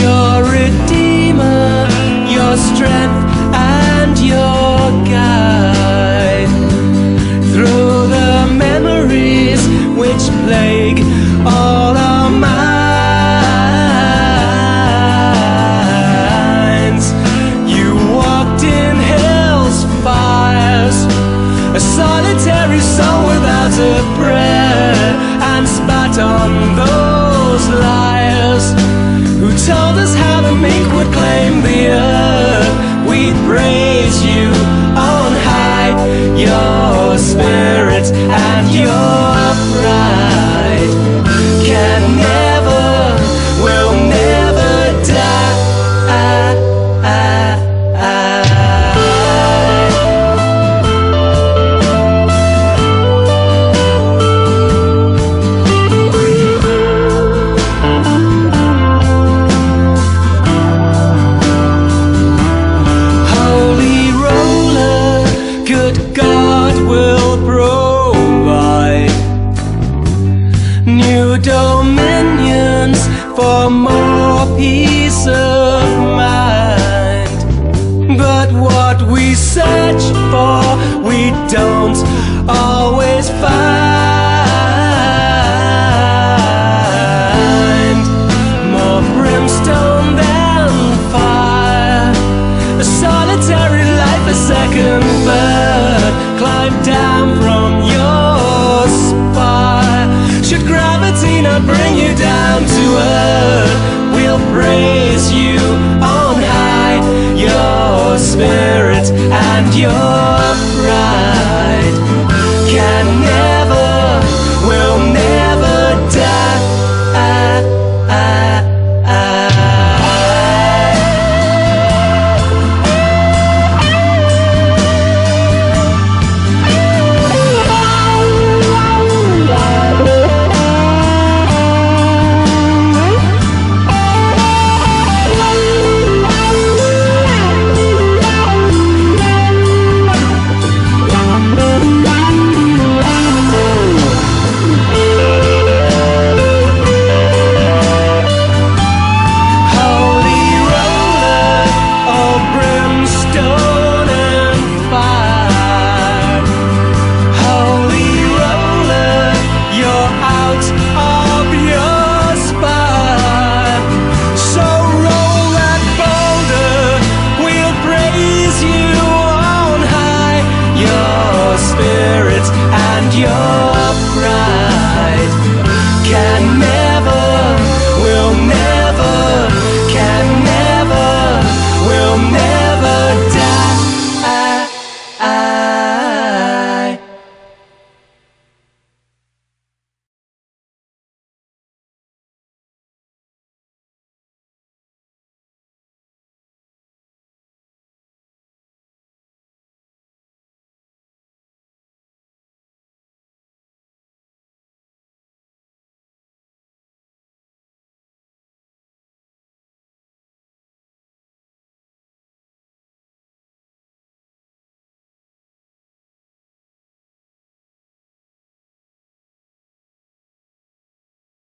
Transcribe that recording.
your redeemer, your strength and your guide. Through the memories which plague all our minds, you walked in hell's fires, a solitary soul without a breath. Told us how the meek would claim the earth. We'd praise you on high, your spirit and your peace of mind. But what we search for, we don't always find. Praise you